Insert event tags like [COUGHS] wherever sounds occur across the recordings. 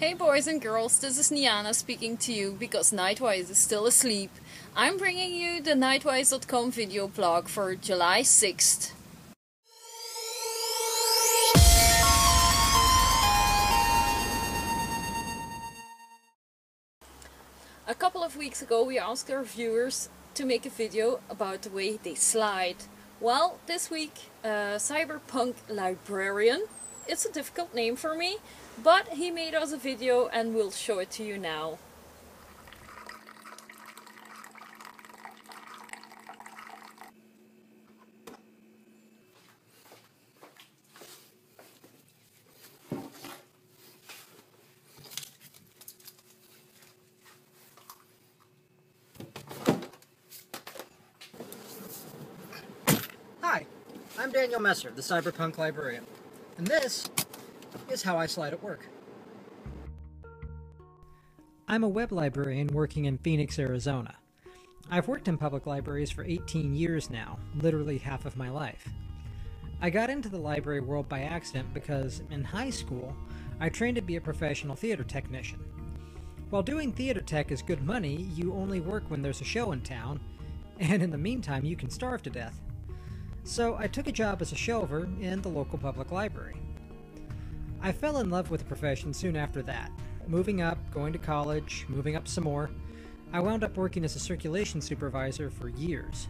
Hey boys and girls, this is Niana speaking to you because Knightwise is still asleep. I'm bringing you the Knightwise.com video blog for July 6th. A couple of weeks ago we asked our viewers to make a video about the way they slide. Well, this week, uh, Cyberpunk Librarian, it's a difficult name for me, but he made us a video and we'll show it to you now. Hi, I'm Daniel Messer, the Cyberpunk Librarian, and this is how I slide at work. I'm a web librarian working in Phoenix, Arizona. I've worked in public libraries for 18 years now, literally half of my life. I got into the library world by accident because in high school, I trained to be a professional theater technician. While doing theater tech is good money, you only work when there's a show in town, and in the meantime, you can starve to death. So I took a job as a shelver in the local public library. I fell in love with the profession soon after that. Moving up, going to college, moving up some more, I wound up working as a circulation supervisor for years.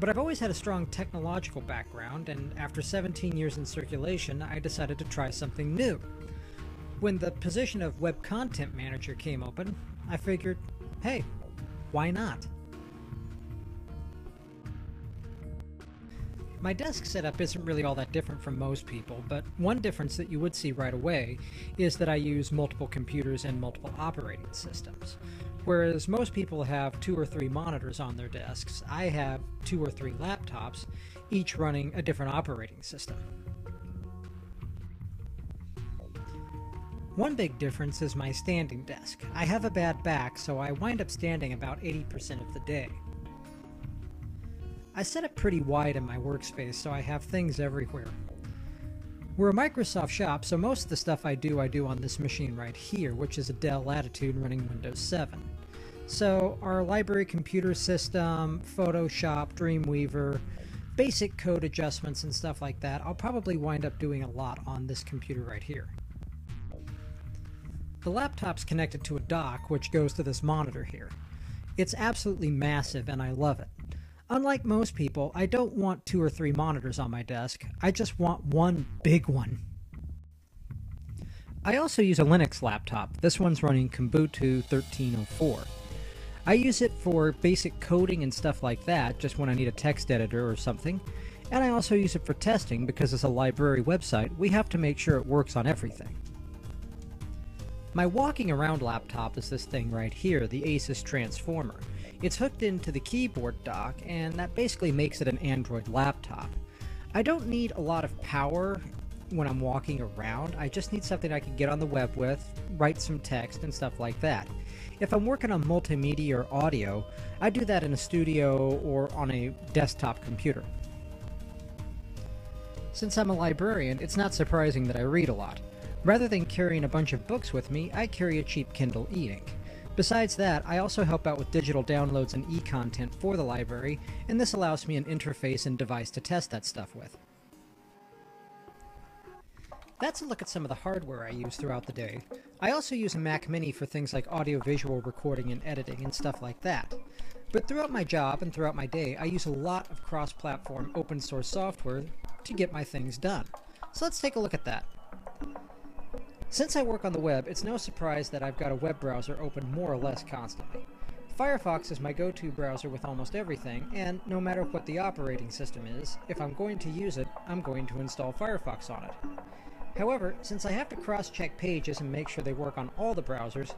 But I've always had a strong technological background, and after 17 years in circulation, I decided to try something new. When the position of web content manager came open, I figured, hey, why not? My desk setup isn't really all that different from most people, but one difference that you would see right away is that I use multiple computers and multiple operating systems. Whereas most people have two or three monitors on their desks, I have two or three laptops, each running a different operating system. One big difference is my standing desk. I have a bad back, so I wind up standing about 80% of the day. I set it pretty wide in my workspace so I have things everywhere. We're a Microsoft shop, so most of the stuff I do, I do on this machine right here, which is a Dell Latitude running Windows 7. So our library computer system, Photoshop, Dreamweaver, basic code adjustments and stuff like that, I'll probably wind up doing a lot on this computer right here. The laptop's connected to a dock, which goes to this monitor here. It's absolutely massive and I love it. Unlike most people, I don't want two or three monitors on my desk. I just want one big one. I also use a Linux laptop. This one's running Kubuntu 1304. I use it for basic coding and stuff like that, just when I need a text editor or something. And I also use it for testing because as a library website, we have to make sure it works on everything. My walking around laptop is this thing right here, the Asus Transformer. It's hooked into the keyboard dock, and that basically makes it an Android laptop. I don't need a lot of power when I'm walking around, I just need something I can get on the web with, write some text, and stuff like that. If I'm working on multimedia or audio, I do that in a studio or on a desktop computer. Since I'm a librarian, it's not surprising that I read a lot. Rather than carrying a bunch of books with me, I carry a cheap Kindle e-ink. Besides that, I also help out with digital downloads and e-content for the library, and this allows me an interface and device to test that stuff with. That's a look at some of the hardware I use throughout the day. I also use a Mac Mini for things like audiovisual recording and editing and stuff like that. But throughout my job and throughout my day, I use a lot of cross-platform open source software to get my things done. So let's take a look at that. Since I work on the web, it's no surprise that I've got a web browser open more or less constantly. Firefox is my go-to browser with almost everything, and no matter what the operating system is, if I'm going to use it, I'm going to install Firefox on it. However, since I have to cross-check pages and make sure they work on all the browsers,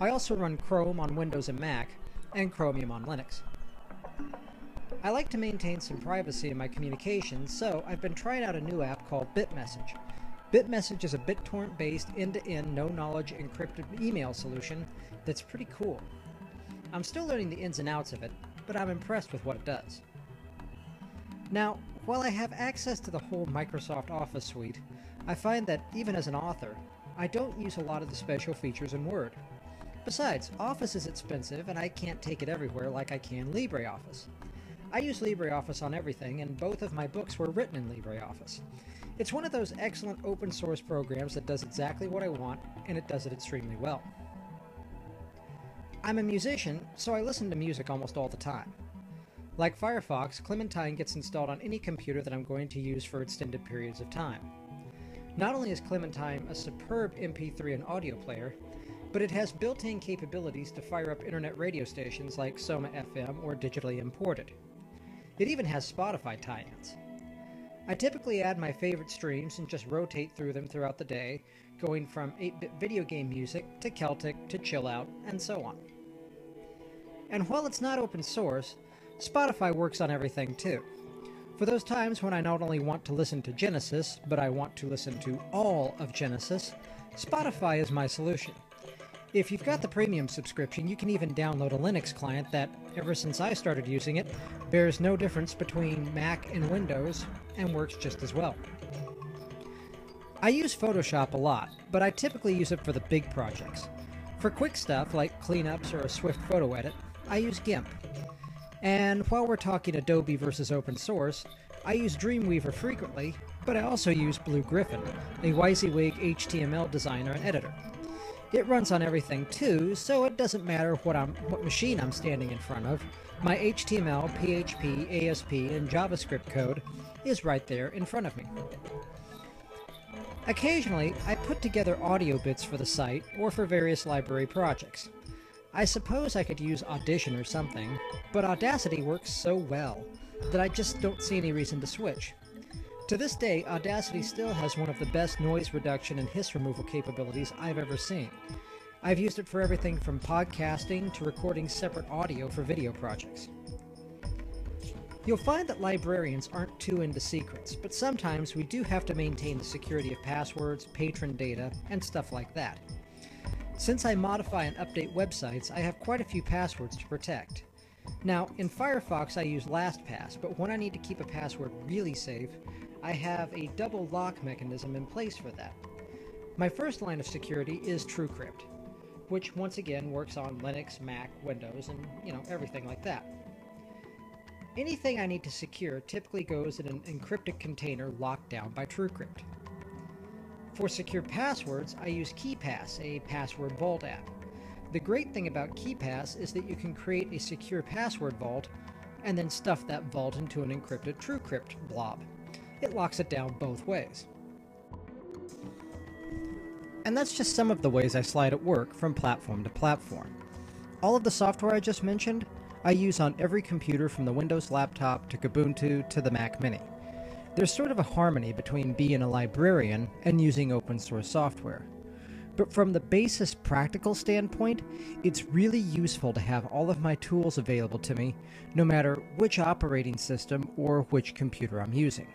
I also run Chrome on Windows and Mac, and Chromium on Linux. I like to maintain some privacy in my communications, so I've been trying out a new app called BitMessage. BitMessage is a BitTorrent-based end-to-end no-knowledge encrypted email solution that's pretty cool. I'm still learning the ins and outs of it, but I'm impressed with what it does. Now, while I have access to the whole Microsoft Office suite, I find that even as an author, I don't use a lot of the special features in Word. Besides, Office is expensive and I can't take it everywhere like I can LibreOffice. I use LibreOffice on everything, and both of my books were written in LibreOffice. It's one of those excellent open source programs that does exactly what I want, and it does it extremely well. I'm a musician, so I listen to music almost all the time. Like Firefox, Clementine gets installed on any computer that I'm going to use for extended periods of time. Not only is Clementine a superb MP3 and audio player, but it has built-in capabilities to fire up internet radio stations like Soma FM or digitally imported. It even has Spotify tie-ins. I typically add my favorite streams and just rotate through them throughout the day, going from 8-bit video game music to Celtic to chill out, and so on. And while it's not open source, Spotify works on everything too. For those times when I not only want to listen to Genesis, but I want to listen to all of Genesis, Spotify is my solution. If you've got the premium subscription, you can even download a Linux client that, ever since I started using it, bears no difference between Mac and Windows and works just as well. I use Photoshop a lot, but I typically use it for the big projects. For quick stuff like cleanups or a swift photo edit, I use GIMP. And while we're talking Adobe versus open source, I use Dreamweaver frequently, but I also use BlueGriffon, a WYSIWYG HTML designer and editor. It runs on everything too, so it doesn't matter what, I'm, what machine I'm standing in front of. My HTML, PHP, ASP, and JavaScript code is right there in front of me. Occasionally, I put together audio bits for the site or for various library projects. I suppose I could use Audition or something, but Audacity works so well that I just don't see any reason to switch. To this day, Audacity still has one of the best noise reduction and hiss removal capabilities I've ever seen. I've used it for everything from podcasting to recording separate audio for video projects. You'll find that librarians aren't too into secrets, but sometimes we do have to maintain the security of passwords, patron data, and stuff like that. Since I modify and update websites, I have quite a few passwords to protect. Now, in Firefox I use LastPass, but when I need to keep a password really safe, I have a double lock mechanism in place for that. My first line of security is TrueCrypt, which once again works on Linux, Mac, Windows, and you know, everything like that. Anything I need to secure typically goes in an encrypted container locked down by TrueCrypt. For secure passwords, I use KeePass, a password vault app. The great thing about KeePass is that you can create a secure password vault and then stuff that vault into an encrypted TrueCrypt blob. It locks it down both ways. And that's just some of the ways I slide at work from platform to platform. All of the software I just mentioned, I use on every computer from the Windows laptop to Kubuntu to the Mac Mini. There's sort of a harmony between being a librarian and using open source software. But from the basis practical standpoint, it's really useful to have all of my tools available to me, no matter which operating system or which computer I'm using.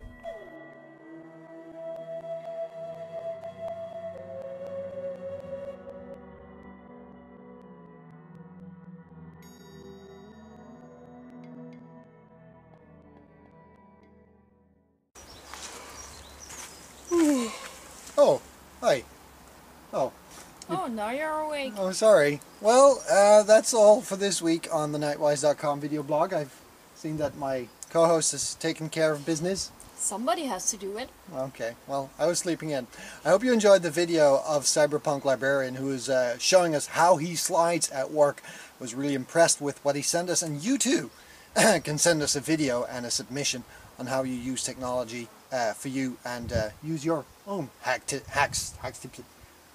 Oh, Oh, now you're awake. oh, sorry. Well, uh, that's all for this week on the Knightwise.com video blog. I've seen that my co-host has taken care of business. Somebody has to do it. Okay, well, I was sleeping in. I hope you enjoyed the video of Cyberpunk Librarian who is uh, showing us how he slides at work. I was really impressed with what he sent us, and you too [COUGHS] can send us a video and a submission on how you use technology uh, for you and uh, use your own hack hacks, hacks tips.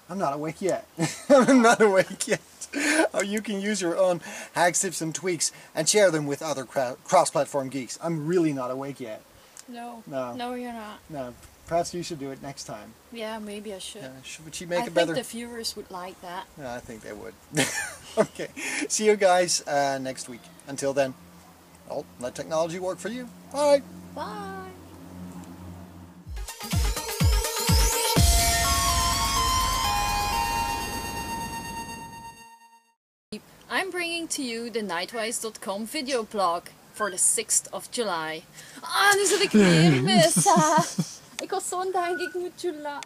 I'm not awake yet. [LAUGHS] I'm not awake yet. How you can use your own hacks, tips, and tweaks and share them with other cross-platform geeks. I'm really not awake yet. No. No. No, you're not. No, perhaps you should do it next time. Yeah, maybe I should. Yeah, should, would she make I a think better? the viewers would like that. Yeah, I think they would. [LAUGHS] okay, see you guys uh, next week. Until then, well, let technology work for you. Bye. Bye. Bringing to you the Knightwise.com video blog for the 6th of July. Ah, nu zit ik weer mis. Ik was zo'n denk ik moet je la...